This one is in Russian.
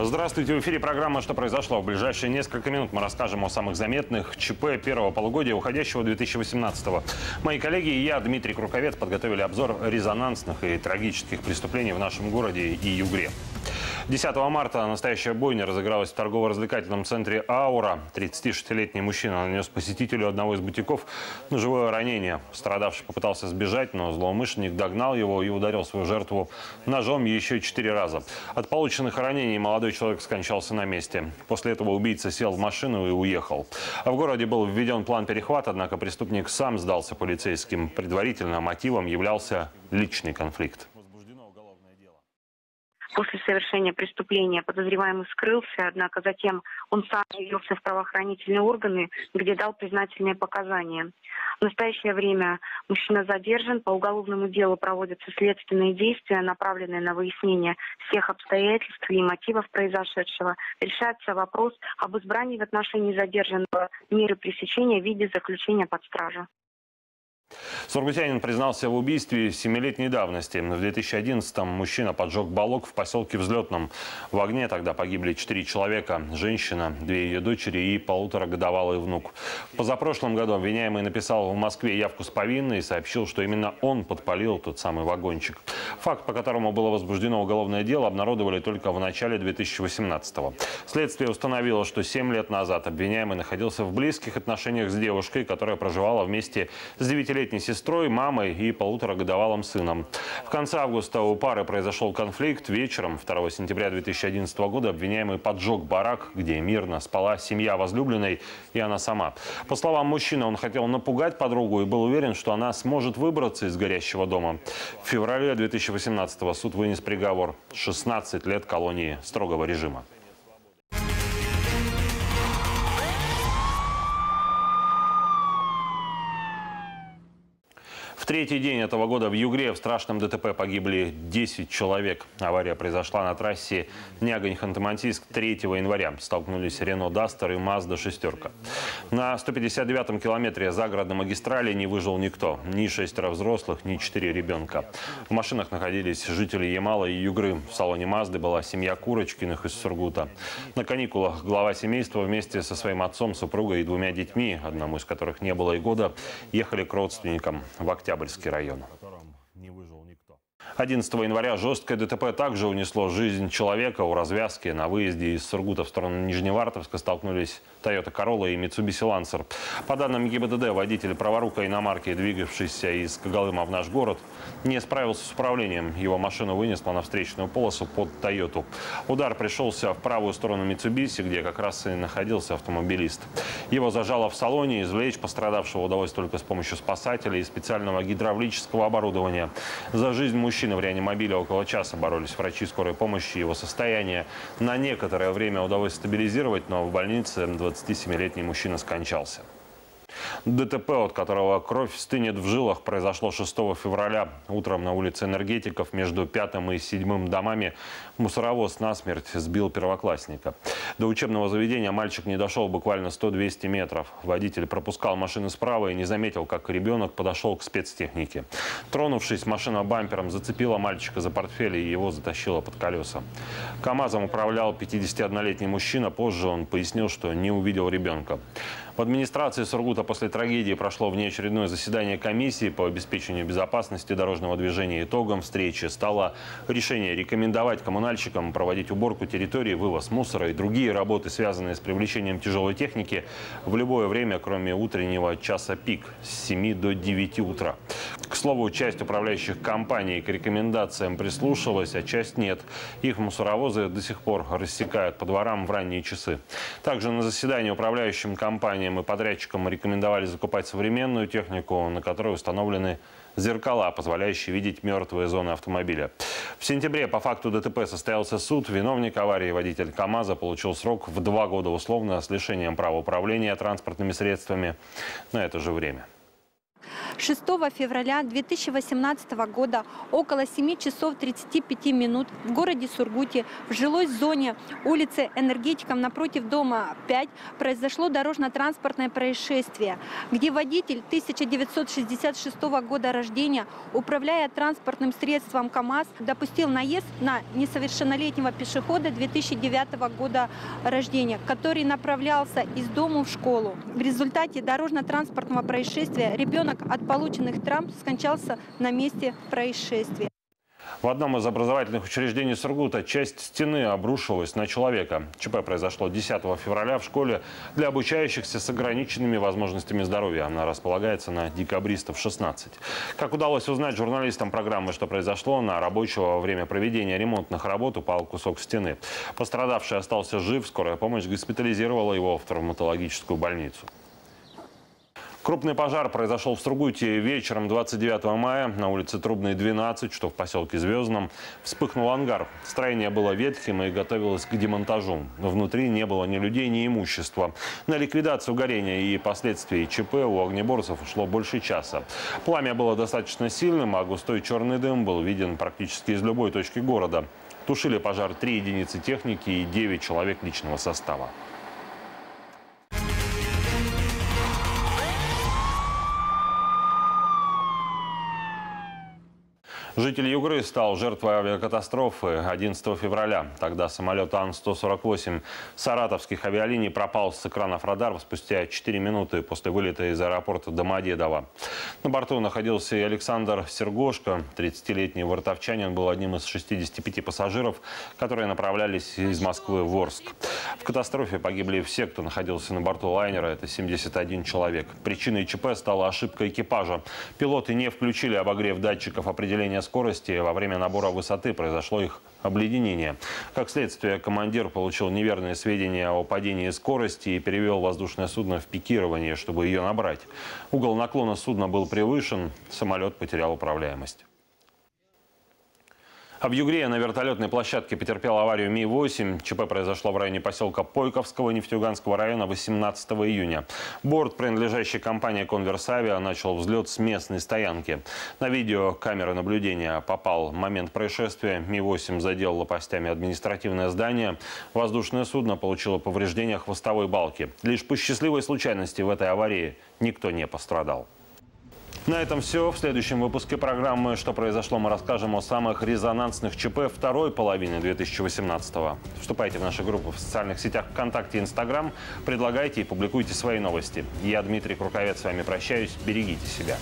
Здравствуйте, в эфире программа «Что произошло?». В ближайшие несколько минут мы расскажем о самых заметных ЧП первого полугодия уходящего 2018-го. Мои коллеги и я, Дмитрий Круковец, подготовили обзор резонансных и трагических преступлений в нашем городе и Югре. 10 марта настоящая бойня разыгралась в торгово-развлекательном центре «Аура». 36-летний мужчина нанес посетителю одного из бутиков ножевое ранение. Страдавший попытался сбежать, но злоумышленник догнал его и ударил свою жертву ножом еще четыре раза. От полученных ранений молодой человек скончался на месте. После этого убийца сел в машину и уехал. А в городе был введен план перехвата, однако преступник сам сдался полицейским. Предварительно мотивом являлся личный конфликт. После совершения преступления подозреваемый скрылся, однако затем он сам явился в правоохранительные органы, где дал признательные показания. В настоящее время мужчина задержан. По уголовному делу проводятся следственные действия, направленные на выяснение всех обстоятельств и мотивов произошедшего. Решается вопрос об избрании в отношении задержанного меры пресечения в виде заключения под стражу. Сургутянин признался в убийстве семилетней давности. В 2011-м мужчина поджег балок в поселке Взлетном. В огне тогда погибли четыре человека. Женщина, две ее дочери и полуторагодовалый внук. В позапрошлом году обвиняемый написал в Москве явку с повинной и сообщил, что именно он подпалил тот самый вагончик. Факт, по которому было возбуждено уголовное дело, обнародовали только в начале 2018-го. Следствие установило, что семь лет назад обвиняемый находился в близких отношениях с девушкой, которая проживала вместе с девятилетней летней сестрой, мамой и полуторагодовалым сыном. В конце августа у пары произошел конфликт. Вечером 2 сентября 2011 года обвиняемый поджег барак, где мирно спала семья возлюбленной и она сама. По словам мужчины, он хотел напугать подругу и был уверен, что она сможет выбраться из горящего дома. В феврале 2018 суд вынес приговор 16 лет колонии строгого режима. Третий день этого года в Югре в страшном ДТП погибли 10 человек. Авария произошла на трассе Нягань-Ханты-Мансийск 3 января. Столкнулись Рено Дастер и Мазда шестерка. На 159-м километре загородной магистрали не выжил никто. Ни шестеро взрослых, ни четыре ребенка. В машинах находились жители Ямала и Югры. В салоне Мазды была семья Курочкиных из Сургута. На каникулах глава семейства вместе со своим отцом, супругой и двумя детьми, одному из которых не было и года, ехали к родственникам в октябре. Октябрьский район. 11 января жесткое ДТП также унесло жизнь человека. У развязки на выезде из Сургута в сторону Нижневартовска столкнулись Toyota Corolla и Mitsubishi Lancer. По данным ГИБДД, водитель праворука иномарки, двигавшийся из Когалыма в наш город, не справился с управлением. Его машину вынесло на встречную полосу под Тойоту. Удар пришелся в правую сторону Mitsubishi, где как раз и находился автомобилист. Его зажало в салоне. Извлечь пострадавшего удалось только с помощью спасателей и специального гидравлического оборудования. За жизнь мужчины мужчины в реанимобиле около часа боролись врачи скорой помощи. Его состояние на некоторое время удалось стабилизировать, но в больнице 27-летний мужчина скончался. ДТП, от которого кровь стынет в жилах, произошло 6 февраля. Утром на улице Энергетиков между пятым и седьмым домами мусоровоз насмерть сбил первоклассника. До учебного заведения мальчик не дошел буквально 100-200 метров. Водитель пропускал машины справа и не заметил, как ребенок подошел к спецтехнике. Тронувшись, машина бампером зацепила мальчика за портфель и его затащила под колеса. КАМАЗом управлял 51-летний мужчина. Позже он пояснил, что не увидел ребенка. В администрации Сургута после трагедии прошло внеочередное заседание комиссии по обеспечению безопасности дорожного движения. Итогом встречи стало решение рекомендовать коммунальщикам проводить уборку территории, вывоз мусора и другие работы, связанные с привлечением тяжелой техники, в любое время, кроме утреннего часа пик с 7 до 9 утра. К слову, часть управляющих компаний к рекомендациям прислушалась, а часть нет. Их мусоровозы до сих пор рассекают по дворам в ранние часы. Также на заседании управляющим компаниям компаниям и подрядчикам рекомендовали закупать современную технику, на которой установлены зеркала, позволяющие видеть мертвые зоны автомобиля. В сентябре по факту ДТП состоялся суд. Виновник аварии, водитель КАМАЗа, получил срок в два года условно с лишением права управления транспортными средствами на это же время. 6 февраля 2018 года около 7 часов 35 минут в городе Сургуте в жилой зоне улицы Энергетиков напротив дома 5 произошло дорожно-транспортное происшествие, где водитель 1966 года рождения, управляя транспортным средством КАМАЗ, допустил наезд на несовершеннолетнего пешехода 2009 года рождения, который направлялся из дома в школу. В результате дорожно-транспортного происшествия ребенок от полученных травм скончался на месте происшествия. В одном из образовательных учреждений Сургута часть стены обрушилась на человека. ЧП произошло 10 февраля в школе для обучающихся с ограниченными возможностями здоровья. Она располагается на Декабристов 16. Как удалось узнать журналистам программы, что произошло, на рабочего во время проведения ремонтных работ упал кусок стены. Пострадавший остался жив. Скорая помощь госпитализировала его в травматологическую больницу. Крупный пожар произошел в Сургуте вечером 29 мая на улице Трубной, 12, что в поселке Звездном. Вспыхнул ангар. Строение было ветхим и готовилось к демонтажу. Внутри не было ни людей, ни имущества. На ликвидацию горения и последствий ЧП у огнеборцев ушло больше часа. Пламя было достаточно сильным, а густой черный дым был виден практически из любой точки города. Тушили пожар три единицы техники и 9 человек личного состава. Житель Югры стал жертвой авиакатастрофы 11 февраля. Тогда самолет Ан-148 саратовских авиалиний пропал с экранов радаров спустя 4 минуты после вылета из аэропорта Домодедово. На борту находился и Александр Сергошко. 30-летний вартовчанин был одним из 65 пассажиров, которые направлялись из Москвы в Орск. В катастрофе погибли все, кто находился на борту лайнера. Это 71 человек. Причиной ЧП стала ошибка экипажа. Пилоты не включили обогрев датчиков определения скорости. Во время набора высоты произошло их обледенение. Как следствие, командир получил неверные сведения о падении скорости и перевел воздушное судно в пикирование, чтобы ее набрать. Угол наклона судна был превышен, самолет потерял управляемость. В Югре на вертолетной площадке потерпел аварию Ми-8. ЧП произошло в районе поселка Пойковского Нефтеюганского района 18 июня. Борт, принадлежащий компании «Конверсавиа», начал взлет с местной стоянки. На видео камеры наблюдения попал момент происшествия. Ми-8 задел лопастями административное здание. Воздушное судно получило повреждения хвостовой балки. Лишь по счастливой случайности в этой аварии никто не пострадал. На этом все. В следующем выпуске программы «Что произошло» мы расскажем о самых резонансных ЧП второй половины 2018-го. Вступайте в наши группы в социальных сетях ВКонтакте и Инстаграм. Предлагайте и публикуйте свои новости. Я, Дмитрий Круковец, с вами прощаюсь. Берегите себя.